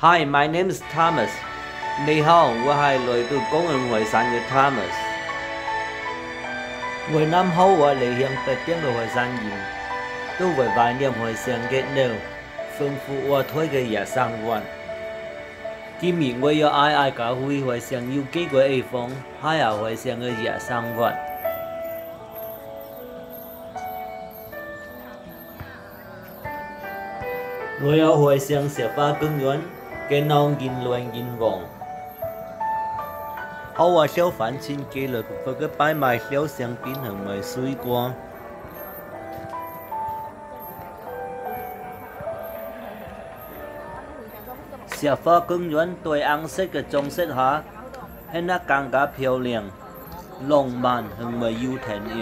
Hi, my name is Thomas. 你好，我系来自工人会山嘅 Thomas。我năm后我嚟向北京嘅会山人，都会怀念会上嘅牛，丰富我推嘅日生活。今日我要爱爱教会会上有几个地方，还有会上嘅日生活。我要会上石花公园 嘅农业乱业王。好啊，小贩亲戚了，嗰个摆卖小商品同埋水果。石花公园对颜色嘅装饰下，显得更加漂亮、浪漫同埋有情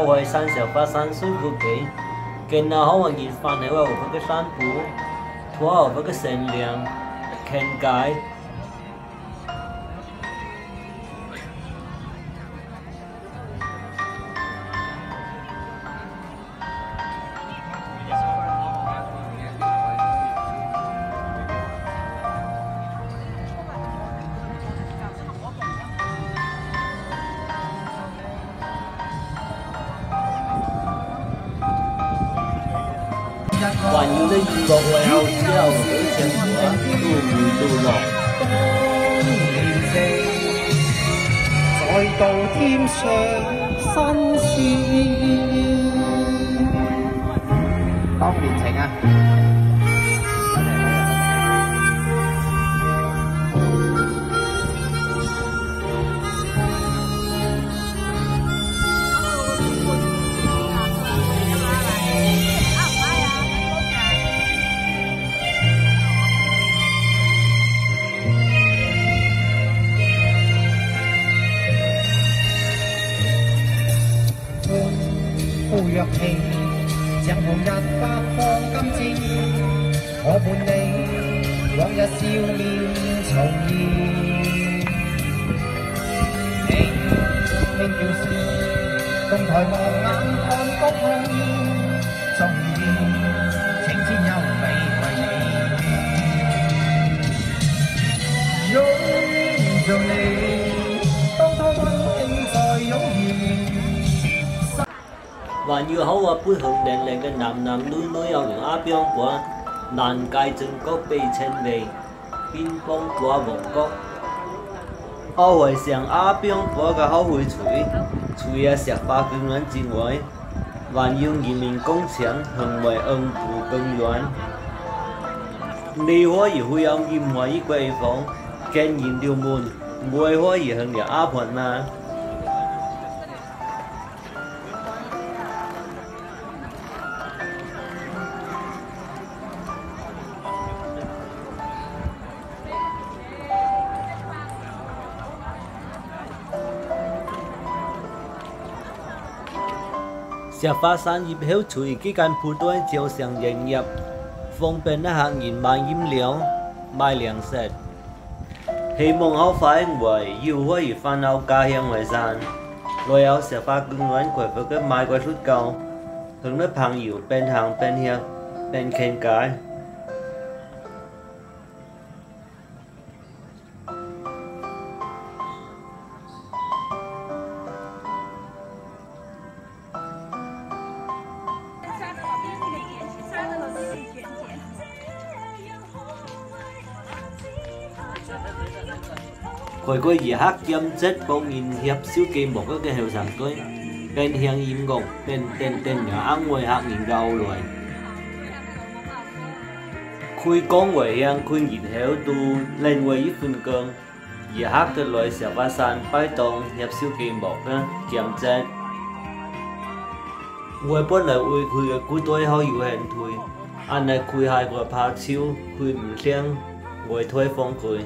要回山小花生树枯萎，跟那好文人发起我那个山坡，拖我那的神粮，看街。您年衣，再度添上新鲜，当面情啊！歡呼躍氣，像紅日发放金箭，我伴你往日笑面重现。轻轻叫声，共抬望眼看谷空，終於青天優美為你，拥着你，还要好啊！杯红靓靓嘅男男女女有用阿标果，难界正国被称为边邦果王国。我会上阿标果嘅好会吹，除咗石花公园之外，还要人民广场同埋恩湖公园。你可以去有任何一个地方，见人条门，我可以向你阿盘吗？ 石花山叶晓随几间铺都照常营业，方便一客人买饮料、买粮食。希望好快会又可以返到家乡惠山，来有石花公园佢会嘅买过出购，同啲朋友边行边吃边倾偈。 佢个夜黑兼职帮人协小记目嗰个后生队，边向音乐边边边又安慰客人嘅后来。佢讲话向佢然后都另外一份工，夜黑嘅来石花山摆档协小记目嘅兼职。我本来为佢嘅古队好有兴趣，但系佢系个怕超，佢唔想我推放佢。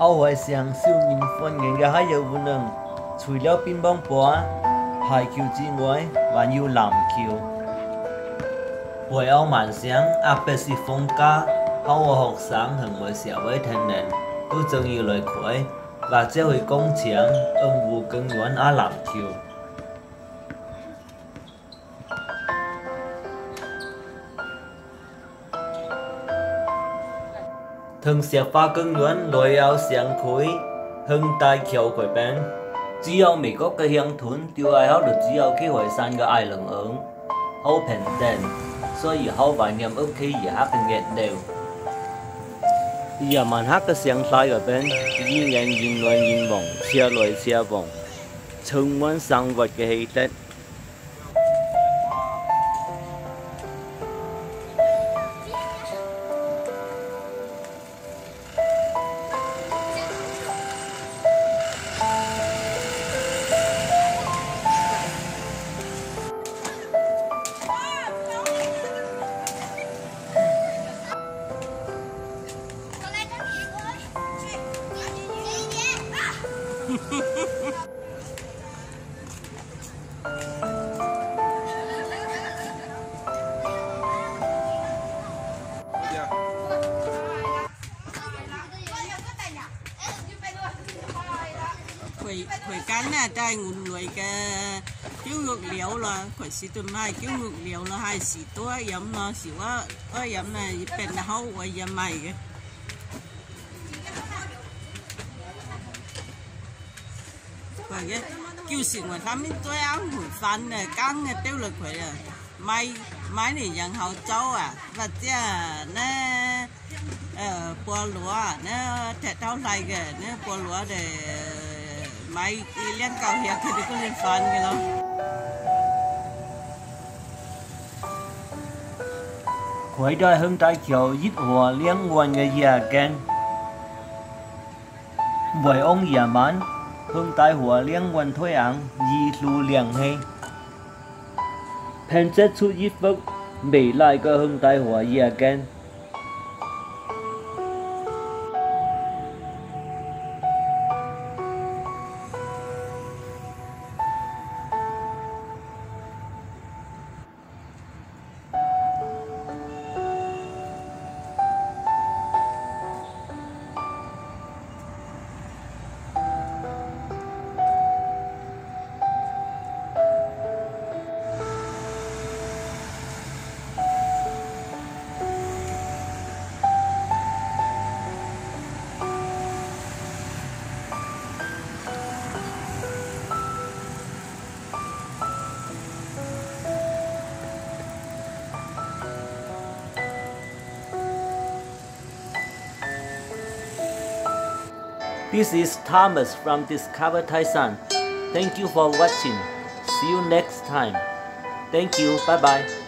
欧惠上少年欢迎嘅还有活动，除了乒乓波、排球之外，还有篮球。会有晚上，特别是放假，好嘅学生同埋社会青年都中意来睇，或者去工场、恩湖公园打篮球。 Thường sẽ pha cân luôn lối áo sáng khối. Hưng tai kiểu khỏi bên chỉ yêu mỹ có cái hiện thốn, tiêu ai học được chỉ yêu khi hồi san cái ai lần ứng hậu phèn tên vài niệm ước khi gì hát cái nghẹt đều. Giờ mà hát cái sáng sai ở bên nhìn nhận yên luôn yên vòng, xe lối xe vòng. Chung muốn sang vật cái hệ tết phải phải cắn là trai ngủ nuôi cái cứu ngược liệu là phải xí tụm mai cứu ngược liệu là hai xí tua yếm nó xí quá ở yếm này bên hậu ở yếm mày cái gì á kêu xịn mà tham miếng tôi áo ngủ xanh nè căng nè tiêu lực phải à. à. là may máy này dặn hậu châu à. Và chứ nè ờ bò lúa à, nè, thẻ thao lại cái nè, bò lúa để ờ, máy đi lên cầu hiệp thì đừng có lên phần kìa lắm Quay đời hôm tay chiều, giết hòa liên quan người già kênh bởi ông già mãn 哋嗰啲饭嘅咯。佢都系向大桥一和两岸嘅夜间，为ông夜晚向大河两岸推行一路两气，编织出一幅美丽嘅向大河夜间。 This is Thomas from Discover Taisan. Thank you for watching. See you next time. Thank you. Bye bye.